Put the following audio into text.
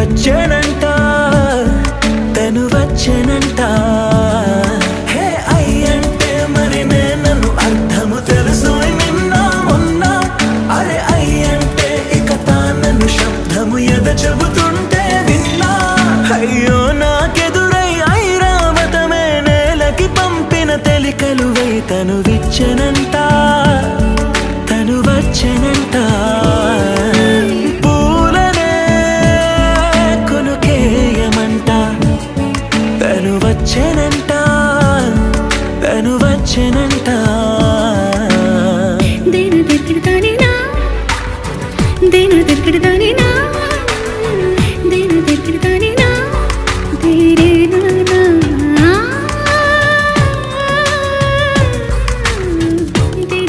వచ్చానంట తను వచ్చానంట. అయ్యంటే అర్థము అరే అయ్యంటే శబ్దము చెబుతుంటే విన్నా. అయ్యో పంపిన తెలికలువై తను విచ్చనంత తను వచ్చనంటా. తను వచ్చేనంట తను వచ్చేనంట. దేని దిక్కడతానేనా దేని దిక్కడతానేనా